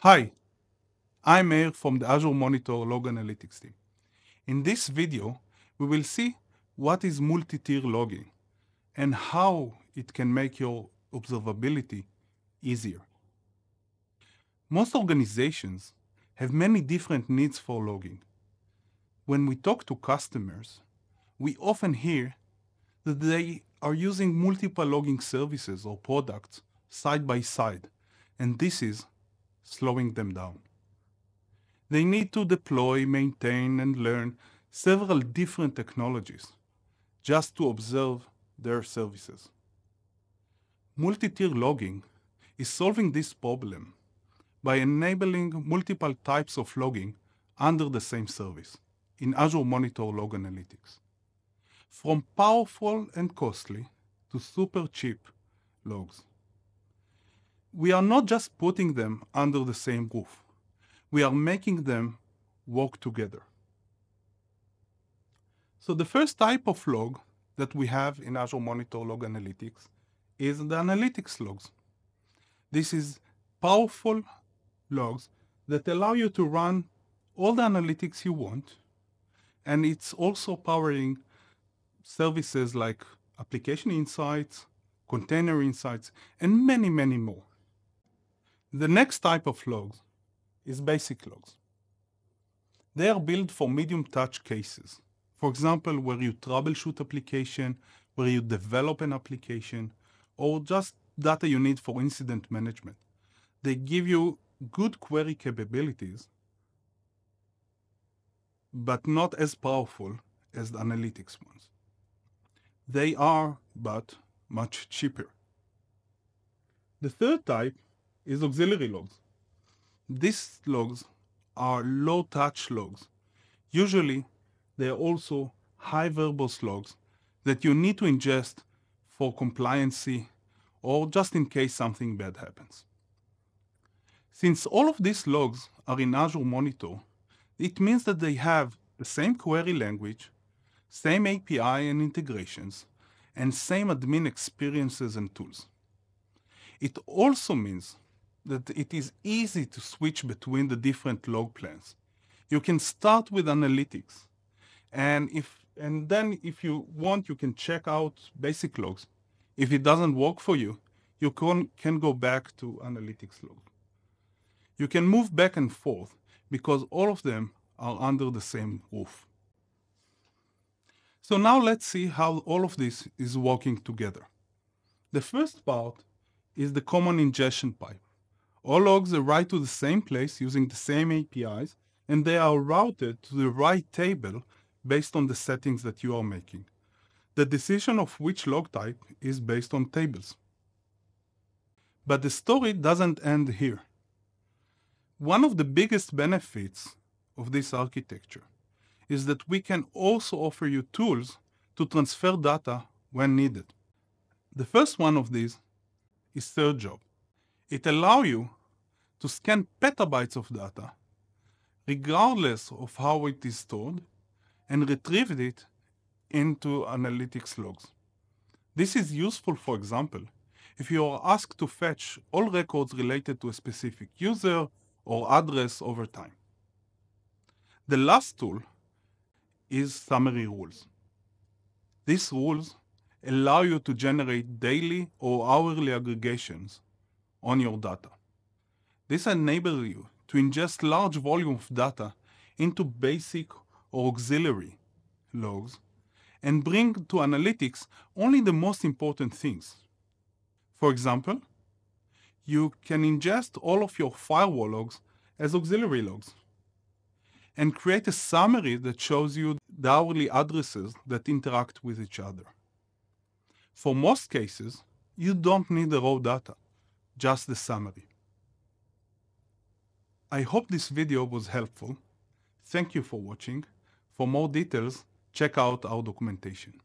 Hi, I'm Meir from the Azure Monitor Log Analytics team. In this video, we will see what is multi-tier logging and how it can make your observability easier. Most organizations have many different needs for logging. When we talk to customers, we often hear that they are using multiple logging services or products side by side, and this is slowing them down. They need to deploy, maintain, and learn several different technologies just to observe their services. Multi-tier logging is solving this problem by enabling multiple types of logging under the same service in Azure Monitor Log Analytics. From powerful and costly to super cheap logs. We are not just putting them under the same roof. We are making them work together. So the first type of log that we have in Azure Monitor Log Analytics is the analytics logs. This is powerful logs that allow you to run all the analytics you want, and it's also powering services like application insights, container insights, and many, many more. The next type of logs is basic logs. They are built for medium touch cases. For example, where you troubleshoot application, where you develop an application, or just data you need for incident management. They give you good query capabilities, but not as powerful as the analytics ones. They are, but much cheaper. The third type is auxiliary logs. These logs are low-touch logs. Usually, they are also high verbose logs that you need to ingest for compliancy or just in case something bad happens. Since all of these logs are in Azure Monitor, it means that they have the same query language, same API and integrations, and same admin experiences and tools. It also means that it is easy to switch between the different log plans. You can start with analytics, and if and then if you want, you can check out basic logs. If it doesn't work for you, you can, can go back to analytics log. You can move back and forth because all of them are under the same roof. So now let's see how all of this is working together. The first part is the common ingestion pipe. All logs are write to the same place using the same APIs, and they are routed to the right table based on the settings that you are making. The decision of which log type is based on tables. But the story doesn't end here. One of the biggest benefits of this architecture is that we can also offer you tools to transfer data when needed. The first one of these is Search Job. It allows you to scan petabytes of data, regardless of how it is stored, and retrieve it into analytics logs. This is useful, for example, if you are asked to fetch all records related to a specific user or address over time. The last tool is summary rules. These rules allow you to generate daily or hourly aggregations on your data. This enables you to ingest large volume of data into basic or auxiliary logs and bring to analytics only the most important things. For example, you can ingest all of your firewall logs as auxiliary logs and create a summary that shows you the hourly addresses that interact with each other. For most cases, you don't need the raw data, just the summary. I hope this video was helpful. Thank you for watching. For more details, check out our documentation.